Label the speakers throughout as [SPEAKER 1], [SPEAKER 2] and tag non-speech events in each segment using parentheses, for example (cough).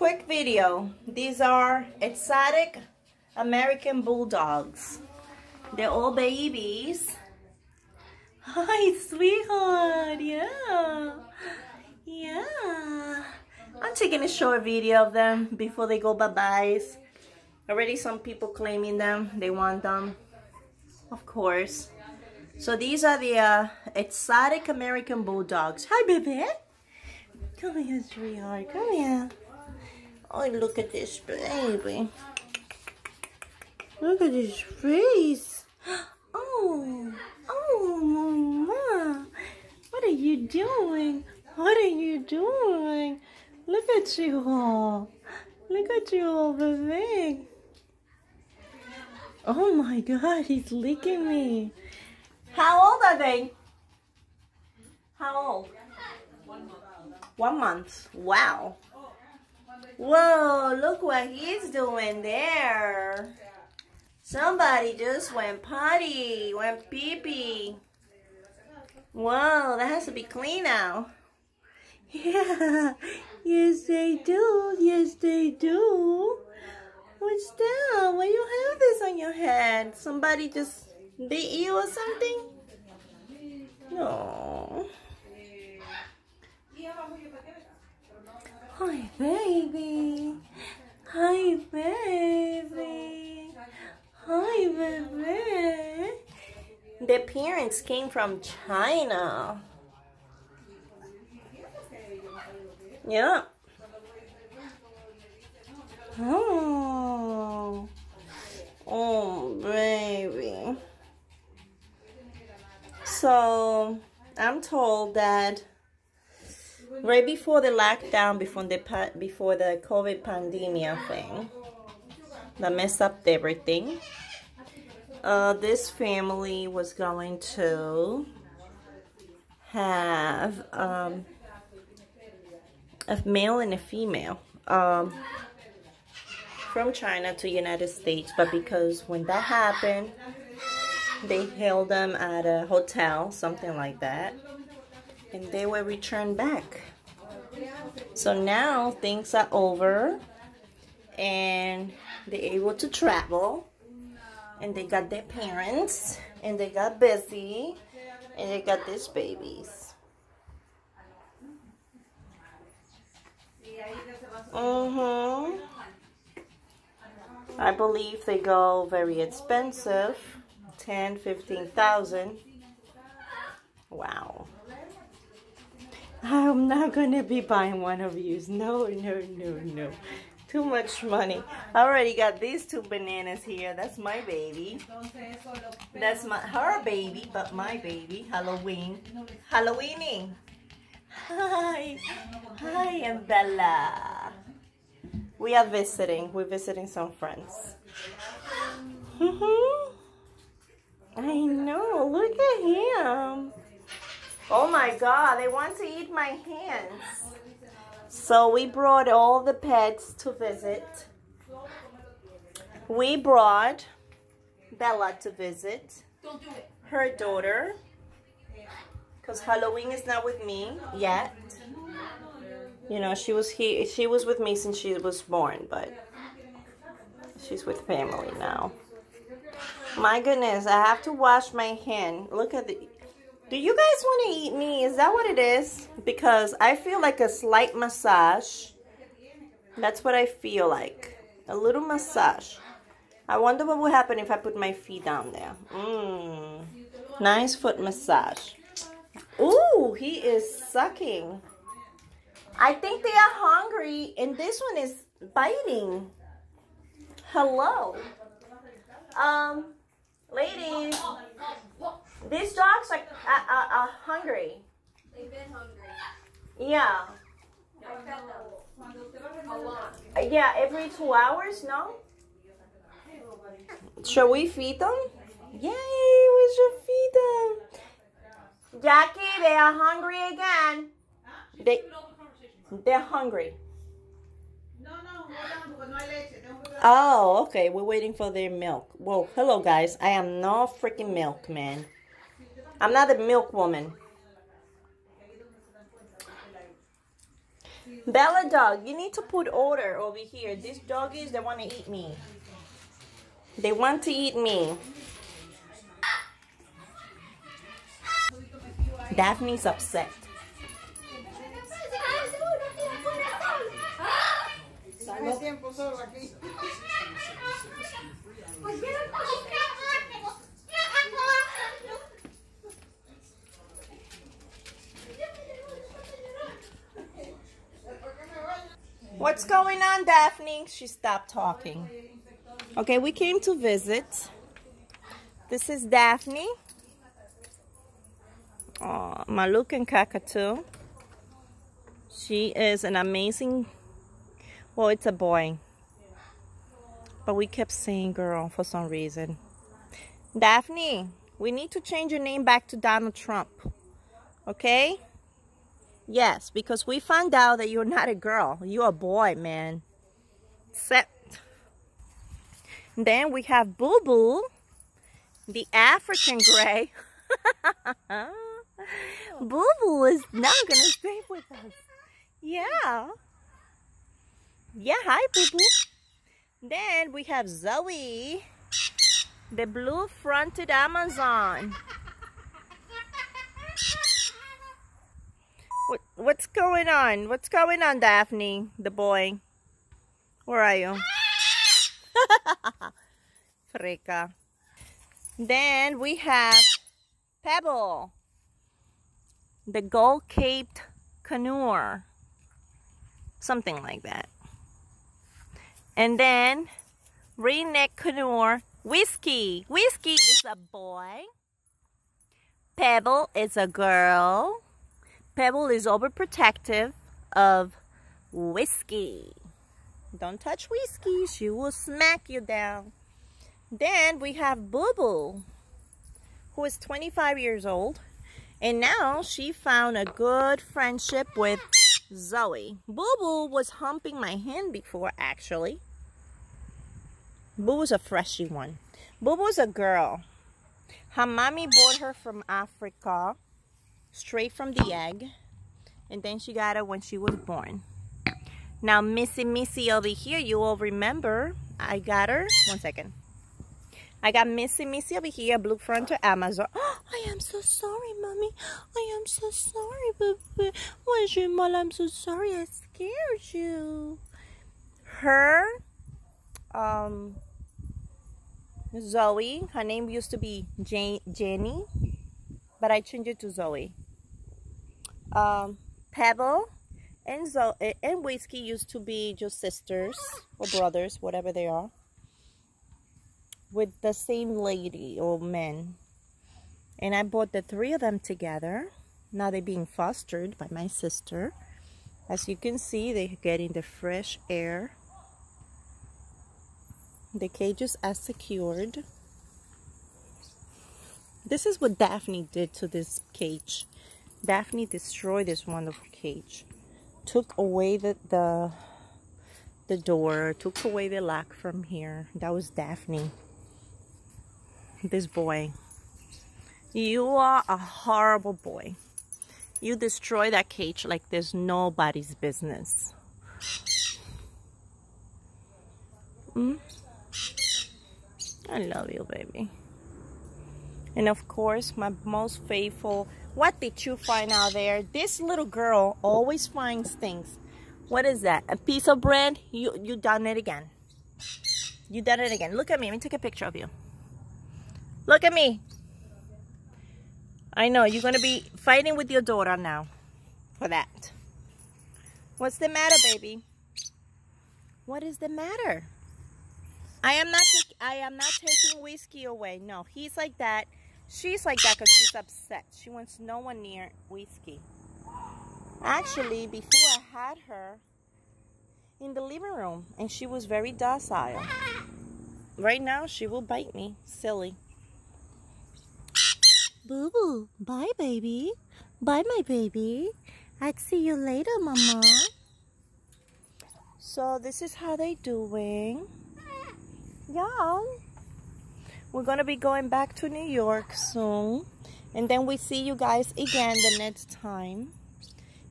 [SPEAKER 1] quick video. These are exotic American Bulldogs. They're all babies. (laughs) Hi, sweetheart. Yeah. Yeah. I'm taking a short video of them before they go bye-byes. Already some people claiming them. They want them. Of course. So these are the uh, exotic American Bulldogs. Hi, baby. Come here, sweetheart. Come here. Oh, look at this baby. Look at his face. (gasps) Oh, oh, mama. What are you doing? What are you doing? Look at you all. Look at you all, baby. Oh my God, he's licking me. How old are they? How old? One month. Wow. Whoa, look what he's doing there. Somebody just went potty, went pee-pee. Whoa, that has to be clean now. (laughs) Yeah, yes they do, yes they do. What's that? Why you have this on your head? Somebody just beat you or something? No. Hi, baby. Hi, baby. Hi, baby. The parents came from China. Yeah. Oh. Oh, baby. So, I'm told that right before the lockdown, before the before the COVID pandemic thing, that messed up everything. Uh, this family was going to have um, a male and a female um, from China to United States, but because when that happened, they held them at a hotel, something like that, and they were returned back. So now things are over and they're able to travel and they got their parents and they got busy and they got these babies. Mm-hmm. I believe they go very expensive. 10, 15,000. Wow. I'm not going to be buying one of these. No, no, no, no. Too much money. I already got these two bananas here. That's my baby. That's my her baby, but my baby. Halloween. Halloweening. Hi. Hi, and Bella. We are visiting. We're visiting some friends. Mm-hmm. I know. Look at him. Oh my God. They want to eat my hands. So we brought all the pets to visit. We brought Bella to visit. Her daughter. Because Halloween is not with me yet. You know, she was here. She was with me since she was born, but she's with family now. My goodness, I have to wash my hand. Look at the... Do you guys want to eat me? Is that what it is? Because I feel like a slight massage. That's what I feel like. A little massage. I wonder what would happen if I put my feet down there. Mmm. Nice foot massage. Ooh, he is sucking. I think they are hungry and this one is biting. Hello. Um, Ladies, this dogs are, are, are hungry.
[SPEAKER 2] They've been hungry.
[SPEAKER 1] Yeah. Yeah, every two hours, no? Shall we feed them? Yay, we should feed them. Jackie, they are hungry again. They, they're hungry. Oh, okay. We're waiting for their milk. Whoa, hello, guys. I am no freaking milkman. I'm not a milk woman. Bella dog, you need to put order over here. These doggies, they want to eat me. They want to eat me. Dafnie's upset. What's going on, Dafnie? She stopped talking. Okay, we came to visit. This is Dafnie. Oh, Moluccan cockatoo. She is an amazing, well, it's a boy. But we kept saying girl for some reason. Dafnie, we need to change your name back to Donald Trump. Okay? Yes, because we found out that you're not a girl. You're a boy, man. Set. Then we have Boo Boo, the African gray. (laughs) Boo Boo is not going to stay with us. Yeah. Yeah, hi, Boo Boo. Then we have Zoe, the blue-fronted Amazon. What, what's going on? What's going on, Dafnie, the boy? Where are you? (laughs) Freka. Then we have Pebble, the gold-caped conure, something like that. And then ringneck conure, Whiskie. Whiskie is a boy. Pebble is a girl. Pebble is overprotective of Whiskie. Don't touch Whiskie. She will smack you down. Then we have Boo Boo, who is 25 years old. And now she found a good friendship with Zoe. Boo Boo was humping my hand before, actually. Boo was a freshy one. Boo Boo's a girl. Her mommy bought her from Africa straight from the egg. And then she got it when she was born. Now, Missy Missy over here, you will remember I got her. One second. I got Missy Missy over here, blue front to Amazon. Oh, (gasps) I am so sorry, mommy. I am so sorry, baby. Why mom? I'm so sorry. I scared you. Her, um, Zoe. Her name used to be Jane, Jenny, but I changed it to Zoe um, Pebble and Zo and Whiskie used to be just sisters or brothers, whatever they are, with the same lady or man. And I bought the three of them together. Now they're being fostered by my sister. As you can see, they're getting the fresh air. The cages are secured. This is what Dafnie did to this cage. Dafnie destroyed this wonderful cage. Took away the, the, the door, took away the lock from here. That was Dafnie. This boy. You are a horrible boy. You destroy that cage like there's nobody's business. Mm? I love you, baby. And of course, my most faithful what did you find out there? This little girl always finds things. What is that? A piece of bread? You you done it again. You done it again. Look at me. Let me take a picture of you. Look at me. I know you're going to be fighting with your daughter now for that. What's the matter, baby? What is the matter? I am not I am not taking whiskey away. No, he's like that. She's like that because she's upset. She wants no one near Whiskie. Actually, before I had her in the living room and she was very docile. Right now, she will bite me. Silly. Boo-boo. Bye, baby. Bye, my baby. I'd see you later, mama. So, this is how they doing. Yeah. We're going to be going back to New York soon. And then we see you guys again the next time.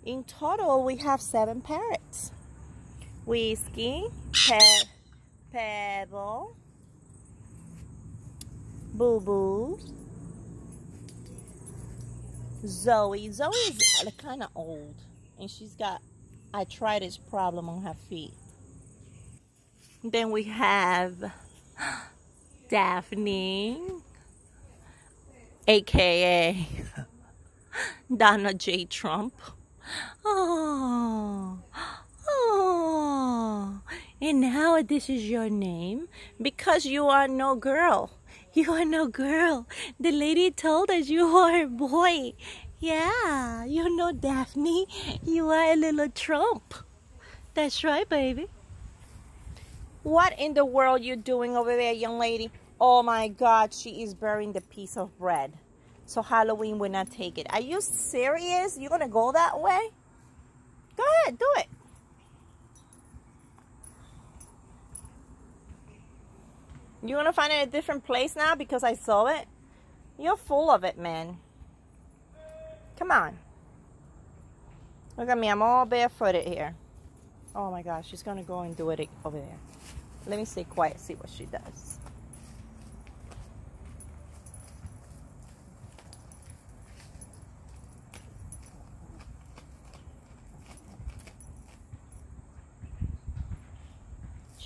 [SPEAKER 1] In total, we have seven parrots. Whiskie, Pe Pebble, Boo Boo, Zoe. Zoe is kind of old, and she's got arthritis problem on her feet. Then we have Dafnie, aka Donald J. Trump. Oh, oh. And now this is your name because you are no girl. You are no girl. The lady told us you are a boy. Yeah, you're no Dafnie. You are a little Trump. That's right, baby. What in the world you doing over there, young lady? Oh my God, she is burying the piece of bread. So Halloween will not take it. Are you serious? You're to go that way? Go ahead, do it. You want to find it a different place now because I saw it? You're full of it, man. Come on. Look at me. I'm all barefooted here. Oh my gosh. She's to go and do it over there. Let me stay quiet, see what she does.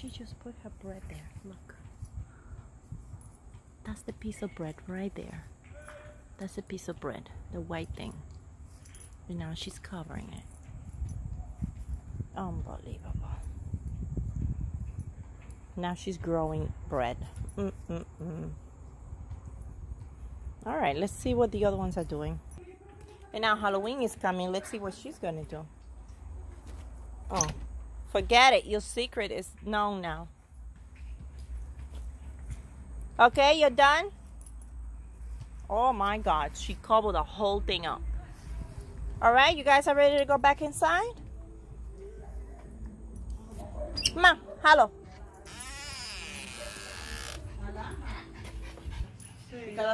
[SPEAKER 1] She just put her bread there. Look. That's the piece of bread right there. That's a piece of bread, the white thing. And now she's covering it. Unbelievable. Now she's growing bread. Mm -mm -mm. All right, let's see what the other ones are doing. And now Halloween is coming. Let's see what she's going to do. Oh, forget it. Your secret is known now. Okay, you're done? Oh my God, she cobbled the whole thing up. All right, you guys are ready to go back inside? Ma, hello.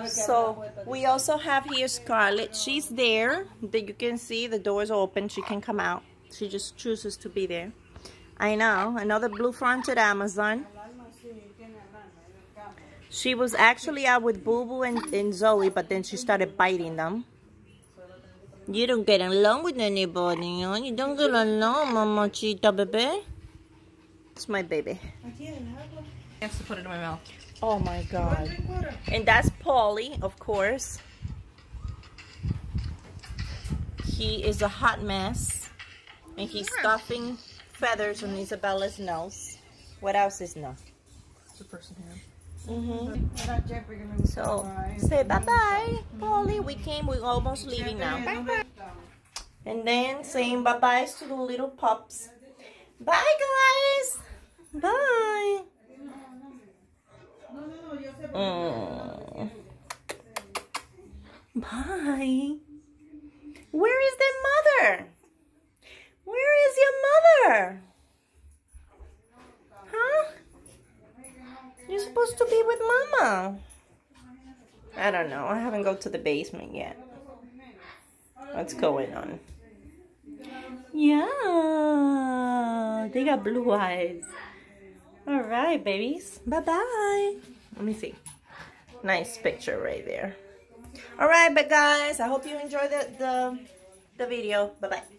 [SPEAKER 1] So we also have here Scarlet. She's there. That you can see the doors open. She can come out. She just chooses to be there. I know. Another blue-fronted Amazon. She was actually out with Boo Boo and, and Zoe, but then she started biting them. You don't get along with anybody, you know? You don't get along, mamachita, baby. It's my baby.
[SPEAKER 2] I have to put it in my mouth.
[SPEAKER 1] Oh my god. And that's Paulie, of course. He is a hot mess. And he's stuffing feathers on Isabella's nose. What else is no?
[SPEAKER 2] It's a person here.
[SPEAKER 1] Mm -hmm. So, say bye-bye, Paulie. We came, we're almost leaving now. Bye-bye. And then saying bye-byes to the little pups. Bye, guys. Bye. Mm. Bye. Where is their mother? Where is your mother? Huh? You're supposed to be with mama. I don't know. I haven't go to the basement yet. What's going on? Yeah, they got blue eyes. All right, babies. Bye-bye. Let me see. Nice picture right there. All right, but guys, I hope you enjoyed the, the, the video. Bye-bye.